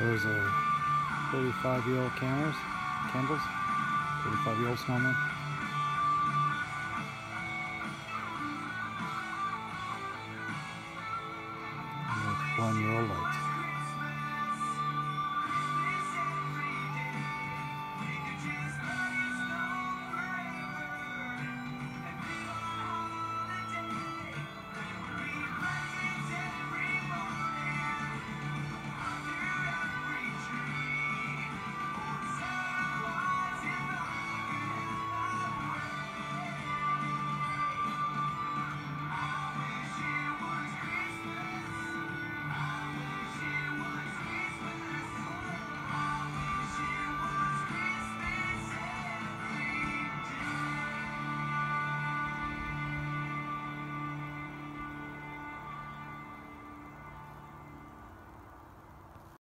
There's a 35 year old candles, candles, 35 year old snowman. One year old lights.